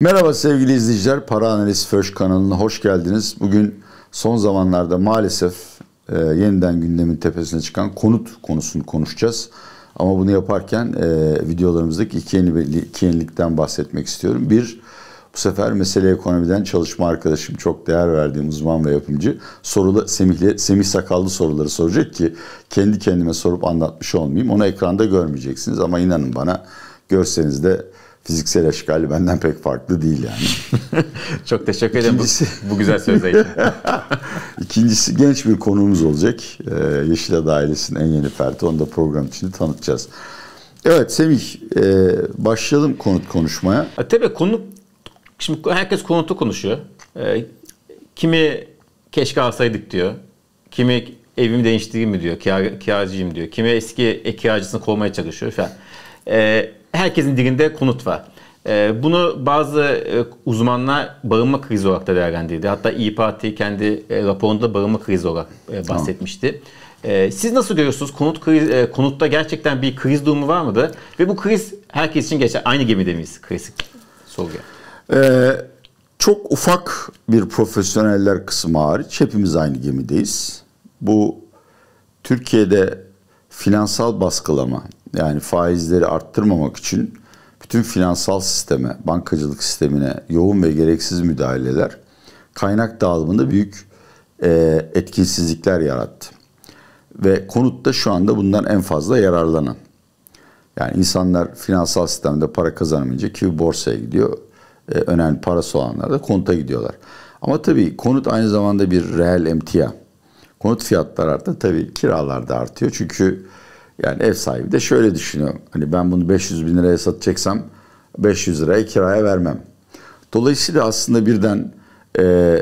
Merhaba sevgili izleyiciler. Para Analiz First kanalına hoş geldiniz. Bugün son zamanlarda maalesef e, yeniden gündemin tepesine çıkan konut konusunu konuşacağız. Ama bunu yaparken e, videolarımızdaki iki, yeni, iki yenilikten bahsetmek istiyorum. Bir, bu sefer mesele ekonomiden çalışma arkadaşım, çok değer verdiğim uzman ve yapımcı sorulu, Semih, Semih Sakallı soruları soracak ki kendi kendime sorup anlatmış olmayayım. Onu ekranda görmeyeceksiniz ama inanın bana görseniz de fiziksel eşkali benden pek farklı değil yani. Çok teşekkür ederim İkincisi, bu, bu güzel sözler için. İkincisi genç bir konuğumuz olacak. Ee, Yeşilada ailesinin en yeni ferdi. Onu da program içinde tanıtacağız. Evet Semih e, başlayalım konut konuşmaya. E, tabii konut, şimdi herkes konutu konuşuyor. E, kimi keşke alsaydık diyor. Kimi evimi değiştireyim mi diyor, kira, kiracıyım diyor. Kimi eski kiracısını kovmaya çalışıyor falan. E, herkesin dilinde konut var. Ee, bunu bazı e, uzmanlar bağımlı krizi olarak da değerlendirdi. Hatta İyi Parti kendi e, raporunda bağımlı krizi olarak e, bahsetmişti. Ee, siz nasıl görüyorsunuz? Konut kriz, konutta gerçekten bir kriz durumu var mıdır? Ve bu kriz herkes için geçer. Aynı gemide miyiz? Klasik soru. Ee, çok ufak bir profesyoneller kısmı hariç hepimiz aynı gemideyiz. Bu Türkiye'de finansal baskılama yani faizleri arttırmamak için bütün finansal sisteme, bankacılık sistemine yoğun ve gereksiz müdahaleler kaynak dağılımında büyük e, etkinsizlikler yarattı. Ve konutta şu anda bundan en fazla yararlanan. Yani insanlar finansal sistemde para kazanamayınca ki borsaya gidiyor. E, önemli parası olanlar da konuta gidiyorlar. Ama tabii konut aynı zamanda bir reel emtia. Konut fiyatları arttı tabii kiralar da artıyor. Çünkü yani ev sahibi de şöyle düşünüyor. Hani ben bunu 500 bin liraya satacaksam 500 liraya kiraya vermem. Dolayısıyla aslında birden e,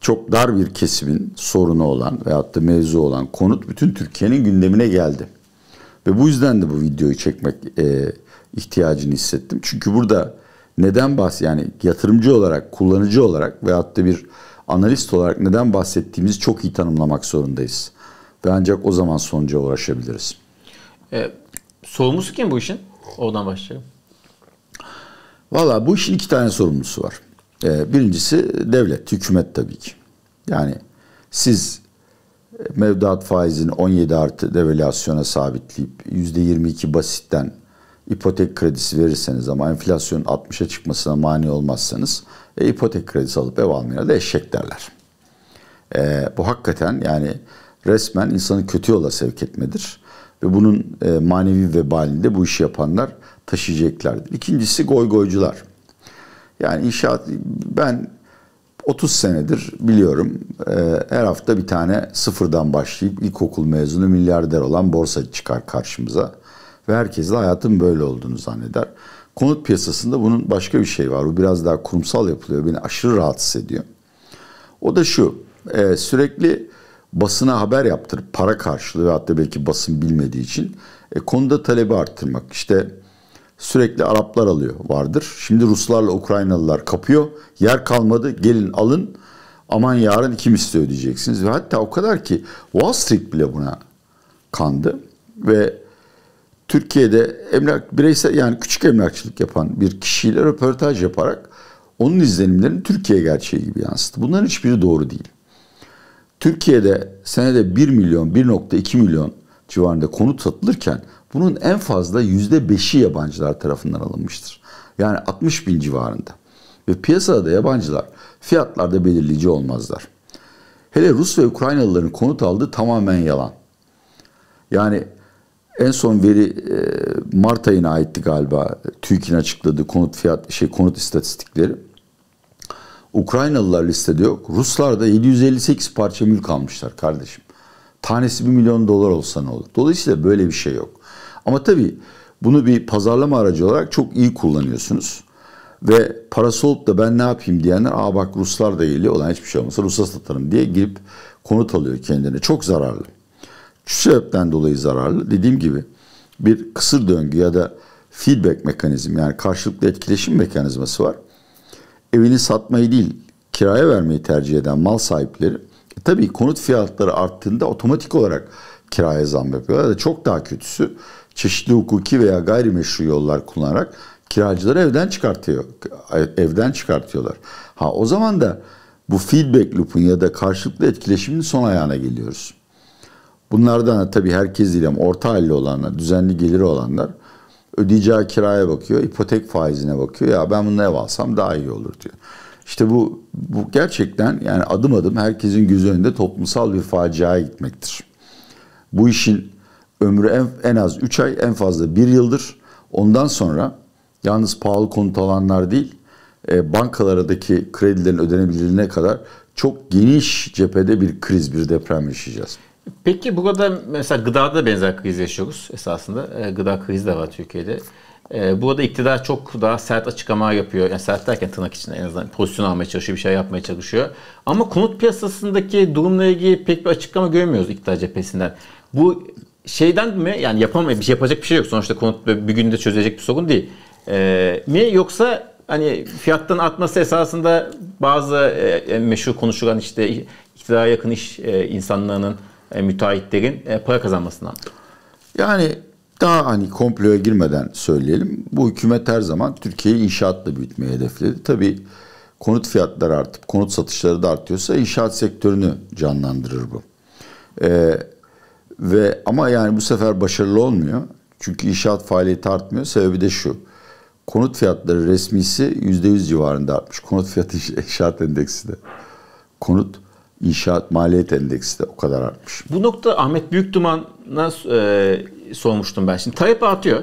çok dar bir kesimin sorunu olan veyahut da mevzu olan konut bütün Türkiye'nin gündemine geldi. Ve bu yüzden de bu videoyu çekmek e, ihtiyacını hissettim. Çünkü burada neden bahs yani yatırımcı olarak, kullanıcı olarak veyahut da bir analist olarak neden bahsettiğimizi çok iyi tanımlamak zorundayız. Ve ancak o zaman sonuca ulaşabiliriz. E, sorumlusu kim bu işin? Oradan başlayalım. Valla bu işin iki tane sorumlusu var. E, birincisi devlet, hükümet tabii ki. Yani siz mevduat faizini 17 artı devalüasyona sabitleyip %22 basitten ipotek kredisi verirseniz ama enflasyon 60'a çıkmasına mani olmazsanız e, ipotek kredisi alıp ev almaya da eşek derler. E, bu hakikaten yani resmen insanı kötü yola sevk etmedir. Ve bunun e, manevi vebalinde bu işi yapanlar taşıyacaklardır. İkincisi goy goycular. Yani inşaat ben 30 senedir biliyorum e, her hafta bir tane sıfırdan başlayıp ilkokul mezunu milyarder olan borsa çıkar karşımıza. Ve herkes de hayatın böyle olduğunu zanneder. Konut piyasasında bunun başka bir şey var. Bu biraz daha kurumsal yapılıyor. Beni aşırı rahatsız ediyor. O da şu. E, sürekli basına haber yaptırıp para karşılığı hatta belki basın bilmediği için e, konuda talebi arttırmak. İşte sürekli Araplar alıyor vardır. Şimdi Ruslarla Ukraynalılar kapıyor. Yer kalmadı gelin alın aman yarın kim istiyor diyeceksiniz. Ve hatta o kadar ki Wall Street bile buna kandı. Ve Türkiye'de emlak bireysel yani küçük emlakçılık yapan bir kişiyle röportaj yaparak onun izlenimlerini Türkiye gerçeği gibi yansıttı. Bunların hiçbiri doğru değil. Türkiye'de senede 1 milyon, 1.2 milyon civarında konut satılırken bunun en fazla %5'i yabancılar tarafından alınmıştır. Yani 60 bin civarında. Ve piyasada yabancılar fiyatlarda belirleyici olmazlar. Hele Rus ve Ukraynalıların konut aldığı tamamen yalan. Yani en son veri e, Mart ayına aitti galiba. TÜİK'in açıkladığı konut fiyat şey konut istatistikleri. Ukraynalılar listede yok. Ruslar da 758 parça mülk almışlar kardeşim. Tanesi 1 milyon dolar olsa ne olur? Dolayısıyla böyle bir şey yok. Ama tabii bunu bir pazarlama aracı olarak çok iyi kullanıyorsunuz. Ve parası olup da ben ne yapayım diyenler aa bak Ruslar da geliyor olan hiçbir şey olmasa Rus'a satarım diye girip konut alıyor kendine. Çok zararlı. Şu sebepten dolayı zararlı. Dediğim gibi bir kısır döngü ya da feedback mekanizm yani karşılıklı etkileşim mekanizması var evini satmayı değil kiraya vermeyi tercih eden mal sahipleri e, tabii konut fiyatları arttığında otomatik olarak kiraya zam yapıyorlar. Ya da çok daha kötüsü çeşitli hukuki veya gayrimeşru yollar kullanarak Kiracıları evden çıkartıyor. Evden çıkartıyorlar. Ha o zaman da bu feedback loop'un ya da karşılıklı etkileşimin son ayağına geliyoruz. Bunlardan tabii herkes değil orta halli olanlar, düzenli geliri olanlar ödeyeceği kiraya bakıyor, ipotek faizine bakıyor. Ya ben bunu ev alsam daha iyi olur diyor. İşte bu, bu gerçekten yani adım adım herkesin gözü önünde toplumsal bir faciaya gitmektir. Bu işin ömrü en, en az 3 ay en fazla 1 yıldır. Ondan sonra yalnız pahalı konut alanlar değil e, bankalardaki kredilerin ödenebilirliğine kadar çok geniş cephede bir kriz, bir deprem yaşayacağız. Peki burada mesela gıdada da benzer kriz yaşıyoruz esasında. E, gıda krizi de var Türkiye'de. E, burada iktidar çok daha sert açıklama yapıyor. Yani sert derken tırnak içinde en azından pozisyon almaya çalışıyor, bir şey yapmaya çalışıyor. Ama konut piyasasındaki durumla ilgili pek bir açıklama görmüyoruz iktidar cephesinden. Bu şeyden mi yani yapamay bir şey yapacak bir şey yok. Sonuçta konut bir günde çözecek bir sorun değil. E, mi yoksa hani fiyattan artması esasında bazı e, meşhur konuşulan işte iktidara yakın iş e, insanlarının e, müteahhitlerin e, para kazanmasından. Yani daha hani komploya girmeden söyleyelim. Bu hükümet her zaman Türkiye'yi inşaatla büyütmeyi hedefledi. Tabii konut fiyatları artıp konut satışları da artıyorsa inşaat sektörünü canlandırır bu. Ee, ve ama yani bu sefer başarılı olmuyor. Çünkü inşaat faaliyeti artmıyor. Sebebi de şu. Konut fiyatları resmisi %100 civarında artmış. Konut fiyatı inşaat endeksi de. Konut inşaat maliyet endeksi de o kadar artmış. Bu nokta Ahmet Büyükduman'a e, sormuştum ben. Şimdi talep artıyor.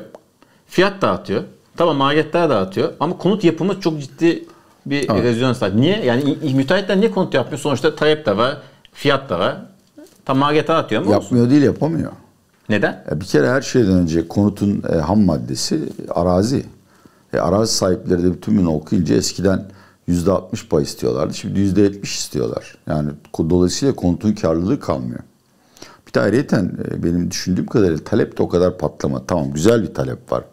Fiyat da artıyor. Tamam maliyetler de artıyor. Ama konut yapımı çok ciddi bir evet. erozyona sahip. Niye? Yani müteahhitler niye konut yapmıyor? Sonuçta talep de var. Fiyat da var. Tam maliyetler atıyor mu? Yapmıyor olsun? değil yapamıyor. Neden? E, bir kere her şeyden önce konutun e, ham maddesi arazi. E, arazi sahipleri de bütün bunu okuyunca eskiden %60 pay istiyorlardı. Şimdi %70 istiyorlar. Yani dolayısıyla konutun karlılığı kalmıyor. Bir de ayrıyeten benim düşündüğüm kadarıyla talep de o kadar patlama. Tamam güzel bir talep var.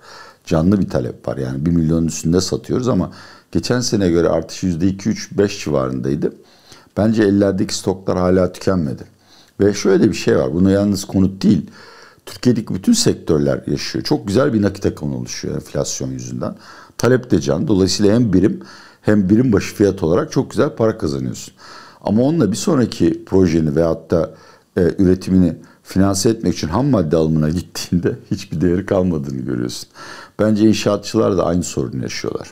Canlı bir talep var. Yani 1 milyonun üstünde satıyoruz ama geçen sene göre artış %2-3-5 civarındaydı. Bence ellerdeki stoklar hala tükenmedi. Ve şöyle bir şey var. Bunu yalnız konut değil. Türkiye'deki bütün sektörler yaşıyor. Çok güzel bir nakit akımı oluşuyor enflasyon yüzünden. Talep de can. Dolayısıyla hem birim hem birim başı fiyat olarak çok güzel para kazanıyorsun. Ama onunla bir sonraki projeni veyahut da e, üretimini finanse etmek için ham madde alımına gittiğinde hiçbir değeri kalmadığını görüyorsun. Bence inşaatçılar da aynı sorunu yaşıyorlar.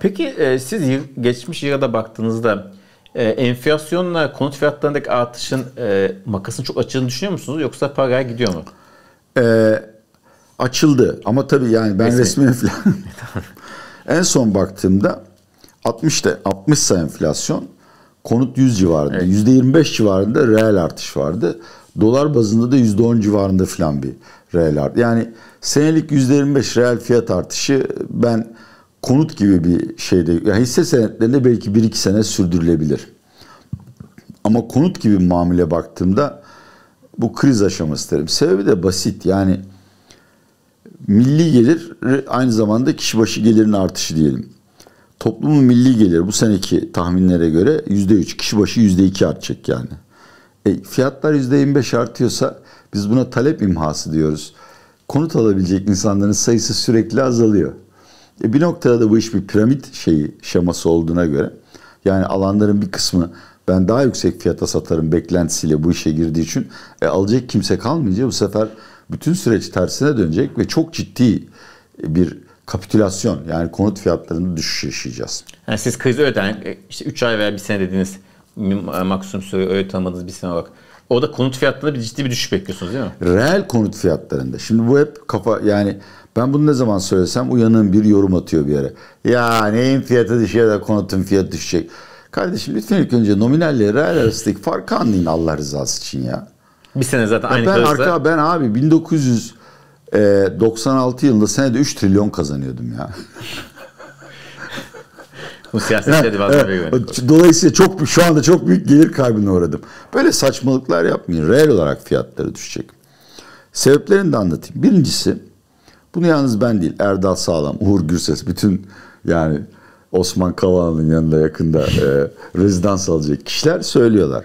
Peki e, siz geçmiş yılda baktığınızda e, enflasyonla konut fiyatlarındaki artışın e, makasın çok açıldığını düşünüyor musunuz? Yoksa paraya gidiyor mu? E, açıldı ama tabii yani ben resmi enflasyon en son baktığımda 60'ta 60 sa enflasyon konut 100 civarında. Evet. %25 civarında reel artış vardı. Dolar bazında da %10 civarında filan bir reel artış. Yani senelik %25 reel fiyat artışı ben konut gibi bir şeyde yani hisse senetlerinde belki 1-2 sene sürdürülebilir. Ama konut gibi bir baktığımda bu kriz aşaması derim. Sebebi de basit. Yani milli gelir aynı zamanda kişi başı gelirin artışı diyelim. Toplumun milli geliri bu seneki tahminlere göre yüzde üç, kişi başı yüzde iki artacak yani. E, fiyatlar yüzde yirmi beş artıyorsa biz buna talep imhası diyoruz. Konut alabilecek insanların sayısı sürekli azalıyor. E, bir noktada da bu iş bir piramit şeyi şeması olduğuna göre yani alanların bir kısmı ben daha yüksek fiyata satarım beklentisiyle bu işe girdiği için e, alacak kimse kalmayınca bu sefer bütün süreç tersine dönecek ve çok ciddi bir kapitülasyon yani konut fiyatlarında düşüş yaşayacağız. Yani siz krizi öden işte 3 ay veya bir sene dediğiniz maksimum süre öyle tanımadığınız bir sene olarak orada konut fiyatlarında bir ciddi bir düşüş bekliyorsunuz değil mi? Reel konut fiyatlarında. Şimdi bu hep kafa yani ben bunu ne zaman söylesem uyanın bir yorum atıyor bir yere. Ya neyin fiyatı düşüyor da konutun fiyatı düşecek. Kardeşim lütfen ilk önce nominalle reel arasındaki farkı anlayın Allah rızası için ya. Bir sene zaten aynı ben arka ben abi 1900 e, 96 yılında senede 3 trilyon kazanıyordum ya. Bu siyasetçileri yani, evet, Dolayısıyla çok şu anda çok büyük gelir kaybına uğradım. Böyle saçmalıklar yapmayın. Reel olarak fiyatları düşecek. Sebeplerini de anlatayım. Birincisi bunu yalnız ben değil Erdal Sağlam, Uğur Gürses bütün yani Osman Kavala'nın yanında yakında e, rezidans alacak kişiler söylüyorlar.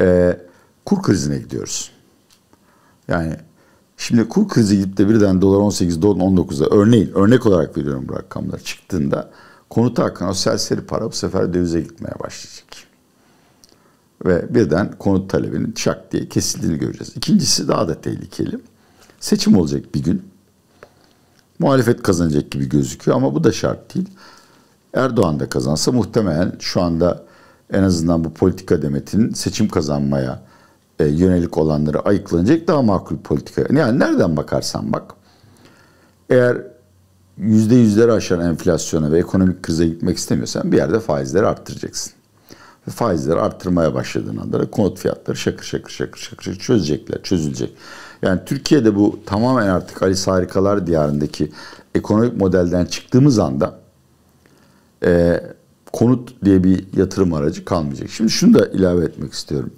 E, kur krizine gidiyoruz. Yani Şimdi kur krizi gidip de birden dolar 18, dolar 19'da örneğin örnek olarak veriyorum bu rakamlar çıktığında konuta akan o serseri para bu sefer dövize gitmeye başlayacak. Ve birden konut talebinin şak diye kesildiğini göreceğiz. İkincisi daha da tehlikeli. Seçim olacak bir gün. Muhalefet kazanacak gibi gözüküyor ama bu da şart değil. Erdoğan da kazansa muhtemelen şu anda en azından bu politika demetinin seçim kazanmaya e, yönelik olanları ayıklanacak daha makul politika. Yani nereden bakarsan bak. Eğer yüzde yüzleri aşan enflasyona ve ekonomik krize gitmek istemiyorsan bir yerde faizleri arttıracaksın. Ve faizleri arttırmaya başladığın anda da konut fiyatları şakır şakır şakır şakır, çözecekler, çözülecek. Yani Türkiye'de bu tamamen artık Alice Harikalar diyarındaki ekonomik modelden çıktığımız anda e, konut diye bir yatırım aracı kalmayacak. Şimdi şunu da ilave etmek istiyorum.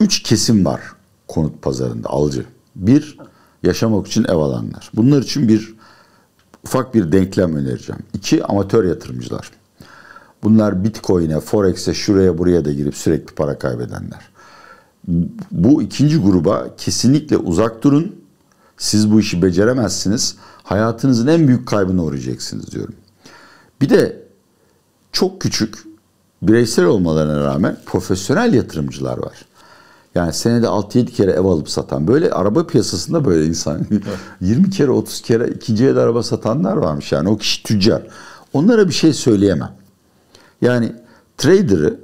Üç kesim var konut pazarında alıcı. Bir, yaşamak için ev alanlar. Bunlar için bir ufak bir denklem önereceğim. İki, amatör yatırımcılar. Bunlar Bitcoin'e, Forex'e, şuraya buraya da girip sürekli para kaybedenler. Bu ikinci gruba kesinlikle uzak durun. Siz bu işi beceremezsiniz. Hayatınızın en büyük kaybına uğrayacaksınız diyorum. Bir de çok küçük bireysel olmalarına rağmen profesyonel yatırımcılar var. Yani senede 6-7 kere ev alıp satan. Böyle araba piyasasında böyle insan. 20 kere 30 kere ikinci el araba satanlar varmış. Yani o kişi tüccar. Onlara bir şey söyleyemem. Yani trader'ı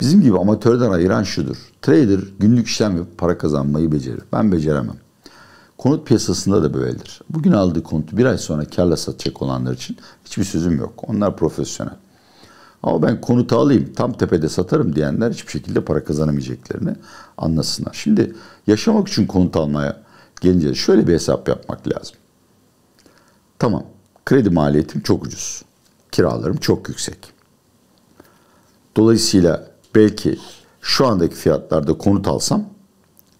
bizim gibi amatörden ayıran şudur. Trader günlük işlem yapıp para kazanmayı becerir. Ben beceremem. Konut piyasasında da böyledir. Bugün aldığı konutu bir ay sonra karla satacak olanlar için hiçbir sözüm yok. Onlar profesyonel. Ama ben konutu alayım tam tepede satarım diyenler hiçbir şekilde para kazanamayacaklarını anlasınlar. Şimdi yaşamak için konut almaya gelince şöyle bir hesap yapmak lazım. Tamam kredi maliyetim çok ucuz. Kiralarım çok yüksek. Dolayısıyla belki şu andaki fiyatlarda konut alsam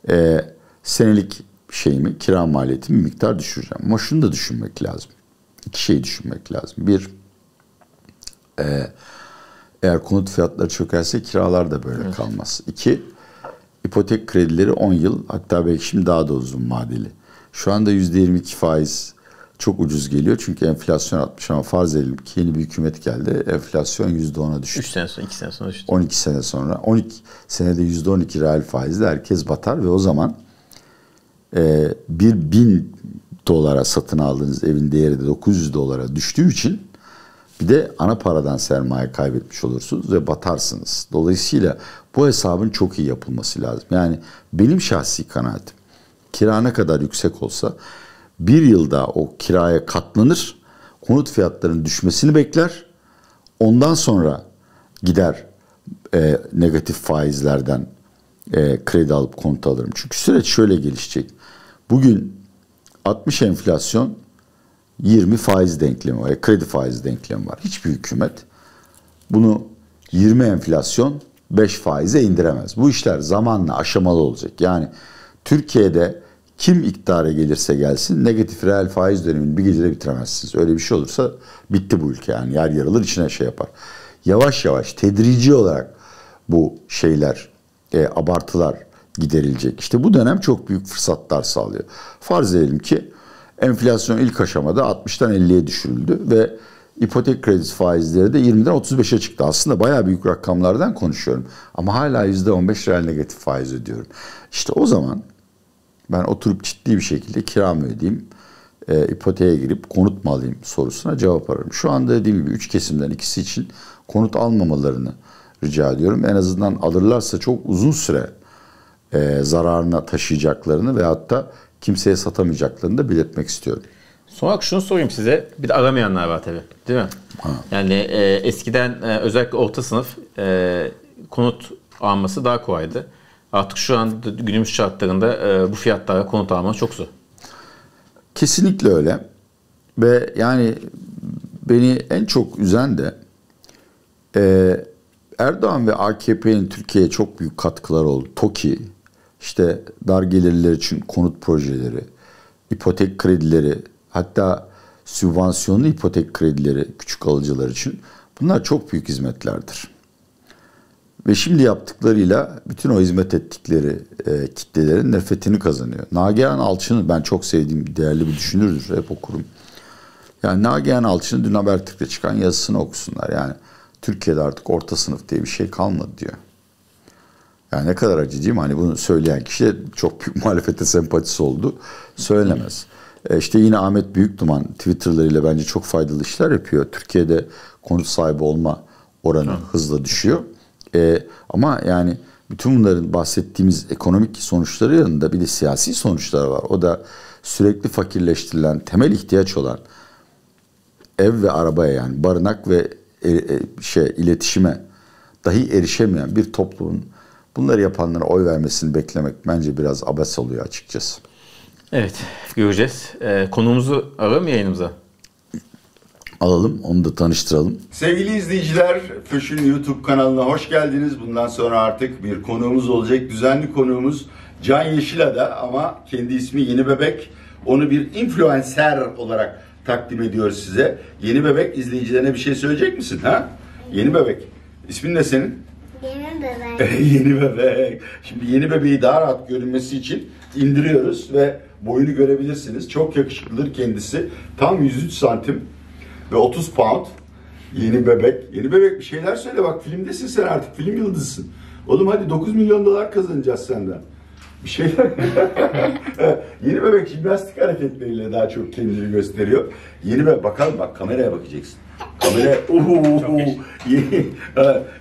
e, senelik şeyimi, kira maliyetimi miktar düşüreceğim. Ama şunu da düşünmek lazım. İki şeyi düşünmek lazım. Bir, e, eğer konut fiyatları çökerse kiralar da böyle evet. kalmaz. İki, ipotek kredileri 10 yıl hatta belki şimdi daha da uzun vadeli. Şu anda %22 faiz çok ucuz geliyor. Çünkü enflasyon artmış ama farz edelim ki yeni bir hükümet geldi. Enflasyon %10'a düştü. 3 sene sonra, 2 sene sonra düştü. 12 sene sonra. 12 senede %12 reel faizle herkes batar ve o zaman e, bir bin dolara satın aldığınız evin değeri de 900 dolara düştüğü için bir de ana paradan sermaye kaybetmiş olursunuz ve batarsınız. Dolayısıyla bu hesabın çok iyi yapılması lazım. Yani benim şahsi kanaatim kira ne kadar yüksek olsa bir yılda o kiraya katlanır, konut fiyatlarının düşmesini bekler. Ondan sonra gider e, negatif faizlerden e, kredi alıp konut alırım. Çünkü süreç şöyle gelişecek. Bugün 60 enflasyon 20 faiz denklemi var. Kredi faiz denklemi var. Hiçbir hükümet bunu 20 enflasyon 5 faize indiremez. Bu işler zamanla aşamalı olacak. Yani Türkiye'de kim iktidara gelirse gelsin negatif reel faiz dönemini bir gecede bitiremezsiniz. Öyle bir şey olursa bitti bu ülke yani yer yarılır içine şey yapar. Yavaş yavaş tedrici olarak bu şeyler e, abartılar giderilecek. İşte bu dönem çok büyük fırsatlar sağlıyor. Farz edelim ki enflasyon ilk aşamada 60'tan 50'ye düşürüldü ve ipotek kredisi faizleri de 20'den 35'e çıktı. Aslında bayağı büyük rakamlardan konuşuyorum. Ama hala %15 reel negatif faiz ödüyorum. İşte o zaman ben oturup ciddi bir şekilde kira mı ödeyeyim, e, ipoteğe girip konut mu alayım sorusuna cevap ararım. Şu anda dediğim gibi üç kesimden ikisi için konut almamalarını rica ediyorum. En azından alırlarsa çok uzun süre e, zararına taşıyacaklarını ve hatta kimseye satamayacaklarını da belirtmek istiyorum. Son olarak şunu sorayım size. Bir de aramayanlar var tabii. Değil mi? Ha. Yani e, eskiden e, özellikle orta sınıf e, konut alması daha kolaydı. Artık şu an günümüz şartlarında e, bu fiyatlara konut alması çok zor. Kesinlikle öyle. Ve yani beni en çok üzen de e, Erdoğan ve AKP'nin Türkiye'ye çok büyük katkıları oldu. TOKİ, işte dar gelirler için konut projeleri, ipotek kredileri, hatta sübvansiyonlu ipotek kredileri küçük alıcılar için bunlar çok büyük hizmetlerdir. Ve şimdi yaptıklarıyla bütün o hizmet ettikleri e, kitlelerin nefretini kazanıyor. Nagihan Alçın'ı ben çok sevdiğim değerli bir düşünürdür. Hep okurum. Yani Nagihan Alçın'ın dün Habertürk'te çıkan yazısını okusunlar. Yani Türkiye'de artık orta sınıf diye bir şey kalmadı diyor. Yani ne kadar acı değil mi? Hani bunu söyleyen kişi de çok büyük muhalefete sempatisi oldu. Söylemez. E işte yine Ahmet Büyükduman Twitter'larıyla bence çok faydalı işler yapıyor. Türkiye'de konut sahibi olma oranı Hı. hızla düşüyor. E, ama yani bütün bunların bahsettiğimiz ekonomik sonuçları yanında bir de siyasi sonuçları var. O da sürekli fakirleştirilen, temel ihtiyaç olan ev ve arabaya yani barınak ve e, e, şey iletişime dahi erişemeyen bir toplumun bunları yapanlara oy vermesini beklemek bence biraz abes oluyor açıkçası. Evet göreceğiz. Ee, konuğumuzu alalım mı yayınımıza? Alalım onu da tanıştıralım. Sevgili izleyiciler Föş'ün YouTube kanalına hoş geldiniz. Bundan sonra artık bir konuğumuz olacak. Düzenli konuğumuz Can Yeşilada ama kendi ismi Yeni Bebek. Onu bir influencer olarak takdim ediyoruz size. Yeni Bebek izleyicilerine bir şey söyleyecek misin? ha? Yeni Bebek. İsmin ne senin? Bebek. yeni bebek. Şimdi yeni bebeği daha rahat görünmesi için indiriyoruz ve boyunu görebilirsiniz. Çok yakışıklıdır kendisi. Tam 103 santim ve 30 pound. Yeni bebek. Yeni bebek bir şeyler söyle bak filmdesin sen artık film yıldızısın. Oğlum hadi 9 milyon dolar kazanacağız senden. Bir şeyler. Yeni bebek jimnastik hareketleriyle daha çok kendini gösteriyor. Yeni bebek bakalım bak kameraya bakacaksın. Kamera uhu, yeni,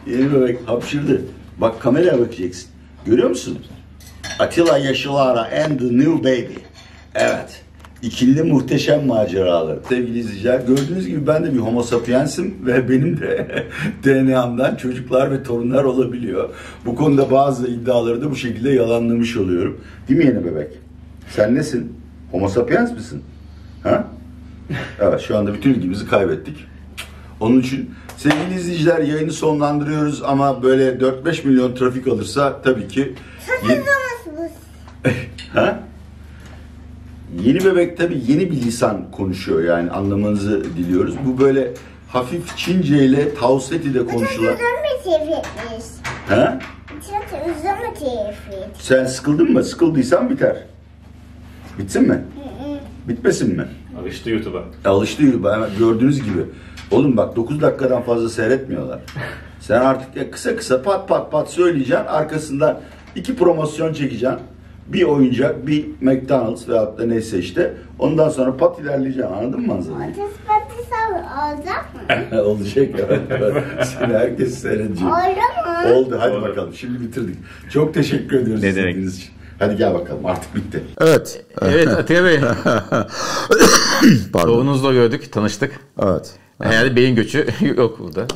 yeni bebek hapşırdı. Bak kameraya bakacaksın. Görüyor musun? Atilla Yaşılara and the new baby. Evet. İkili muhteşem maceralar. Sevgili izleyiciler gördüğünüz gibi ben de bir homo sapiensim ve benim de DNA'mdan çocuklar ve torunlar olabiliyor. Bu konuda bazı iddiaları da bu şekilde yalanlamış oluyorum. Değil mi yeni bebek? Sen nesin? Homo sapiens misin? Ha? Evet şu anda bütün ilgimizi kaybettik. Onun için sevgili izleyiciler yayını sonlandırıyoruz ama böyle 4-5 milyon trafik alırsa tabii ki... Sakızlamasınız. ha? Yeni bebek tabii yeni bir lisan konuşuyor yani anlamanızı diliyoruz. Bu böyle hafif Çince ile Tauseti de konuşulan. Ha? Sen sıkıldın mı? Sıkıldıysan biter. Bitsin mi? Bitmesin mi? Alıştı YouTube'a. Alıştı YouTube'a. Gördüğünüz gibi. Oğlum bak 9 dakikadan fazla seyretmiyorlar. Sen artık ya kısa kısa pat pat pat söyleyeceksin. Arkasından iki promosyon çekeceksin. Bir oyuncak, bir McDonald's veyahut da neyse işte. Ondan sonra pat ilerleyeceksin. Anladın mı manzarayı? Ateş patisi olacak mı? Olacak evet. evet. Seni herkes seyredecek. Oldu mu? Oldu hadi bakalım. Şimdi bitirdik. Çok teşekkür ediyoruz Ne demek. için. Hadi gel bakalım artık bitti. Evet. Evet Atiye Bey. Pardon. Oğlunuzla gördük, tanıştık. Evet. Herhalde beyin göçü yok burada.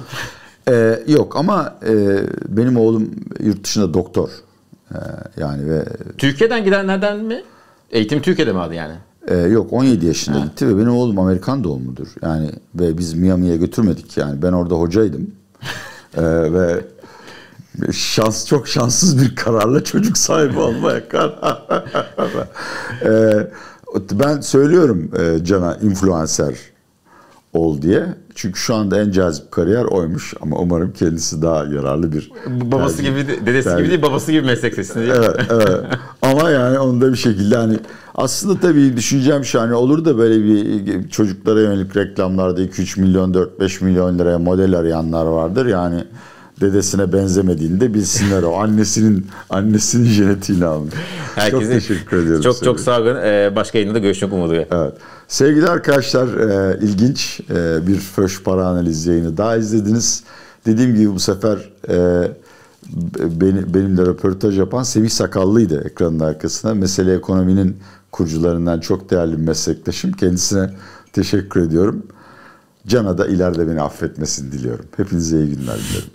Ee, yok ama e, benim oğlum yurt dışında doktor. Ee, yani ve Türkiye'den gidenlerden mi? Eğitim Türkiye'de mi aldı yani? e, yok 17 yaşında gitti ve benim oğlum Amerikan doğumludur. Yani ve biz Miami'ye götürmedik yani. Ben orada hocaydım. Ee, ve şans çok şanssız bir kararla çocuk sahibi olmaya karar. Ee, ben söylüyorum e, Can'a influencer ol diye. Çünkü şu anda en cazip kariyer oymuş ama umarım kendisi daha yararlı bir Babası tercih- gibi, de- dedesi tercih- gibi değil, babası gibi meslek seçsin diye. evet, evet. Ama yani onu da bir şekilde hani aslında tabii düşüneceğim şu hani olur da böyle bir çocuklara yönelik reklamlarda 2-3 milyon 4-5 milyon liraya model arayanlar vardır yani dedesine benzemediğinde bilsinler o annesinin annesinin jenetiğini almış. çok teşekkür ediyorum. Çok çok sağ olun. Ee, başka yayında görüşmek umuduyla. Evet. Sevgili arkadaşlar e, ilginç e, bir Föş Para Analiz yayını daha izlediniz. Dediğim gibi bu sefer e, beni, benimle röportaj yapan Semih Sakallı'ydı ekranın arkasında. Mesele ekonominin kurucularından çok değerli bir meslektaşım. Kendisine teşekkür ediyorum. Can'a da ileride beni affetmesini diliyorum. Hepinize iyi günler dilerim.